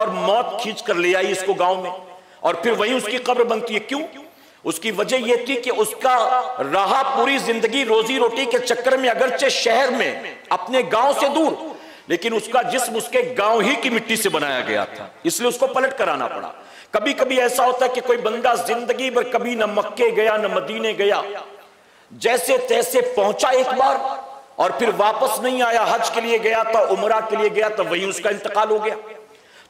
और मौत खींच कर ले आई इसको गाँव में। और फिर वहीं उसकी कब्र बनती है। क्यों? उसकी वजह यह थी कि उसका रहा पूरी ज़िंदगी रोजी रोटी के चक्कर में, अगरचे शहर में, अपने गाँव से दूर। लेकिन उसका जिस्म उसके गाँव ही की मिट्टी से बनाया गया था। इसलिए उसको पलट कर आना पड़ा। कभी कभी ऐसा होता है कि कोई बंदा ज़िंदगी भर कभी न मक्के गया, न मदीने गया। जैसे तैसे पहुँचा एक बार, और फिर वापस नहीं आया, हज के लिए गया था, उमरा के लिए गया था, वही उसका इंतकाल हो गया।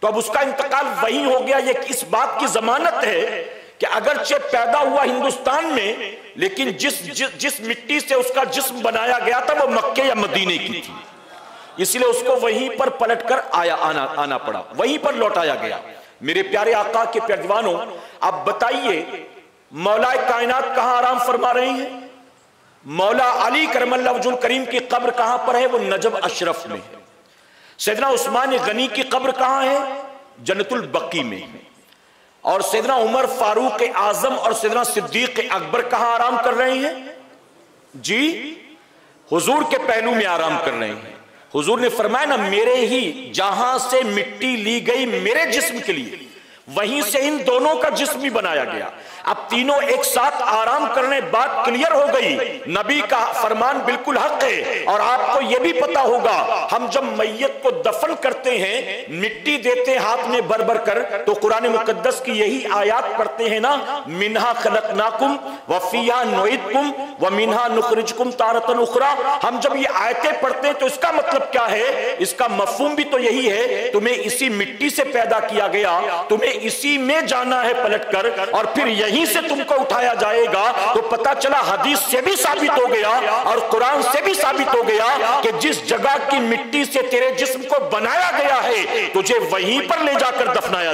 तो अब उसका इंतकाल वही हो गया ये इस बात की जमानत है कि अगरचे पैदा हुआ हिंदुस्तान में लेकिन जिस जिस, जिस मिट्टी से उसका जिस्म बनाया गया था वो मक्के या मदीने की थी। इसलिए उसको वहीं पर पलटकर आया आना आना पड़ा। वहीं पर लौटाया गया। मेरे प्यारे आका के प्यारवानों आप बताइए मौला कायनात कहाँ आराम फरमा रहे हैं? मौला अली करमल्लाजुल करीम की कब्र कहाँ पर है? वो नजब अशरफ में है। सैदना उस्मान गनी की कब्र कहाँ है? जनतुल बकी में। और सैदना उमर फारूक आज़म और सैदना सिद्दीक अकबर कहाँ आराम कर रहे हैं? जी, हुजूर के पहलू में आराम कर रहे हैं। हुजूर ने फरमाया, ना, मेरे ही जहाँ से मिट्टी ली गई मेरे जिस्म के लिए। वहीं से इन दोनों का जिस्म भी बनाया गया। अब तीनों एक साथ आराम करने बात क्लियर हो गई। नबी का फरमान बिल्कुल हक है। और आपको यह भी पता होगा, हम जब मैयत को दफन करते हैं, मिट्टी देते हैं हाथ में भर भर कर तो कुरान मुकद्दस की यही आयात पढ़ते हैं ना, मिनहा खलक नाकुम वफिया नोईद कुम व मिनहा नुखरिज कुम तारतन उखरा। हम जब ये आयतें पढ़ते हैं तो इसका मतलब क्या है? इसका मफहूम भी तो यही है, तुम्हें इसी मिट्टी से पैदा किया गया, तुम्हें इसी में जाना है पलट कर और फिर यहीं से तुमको उठाया जाएगा। तो पता चला हदीस से भी साबित हो गया और कुरान से भी साबित हो गया कि जिस जगह की मिट्टी से तेरे जिस्म को बनाया गया है, तुझे वहीं पर ले जाकर दफनाया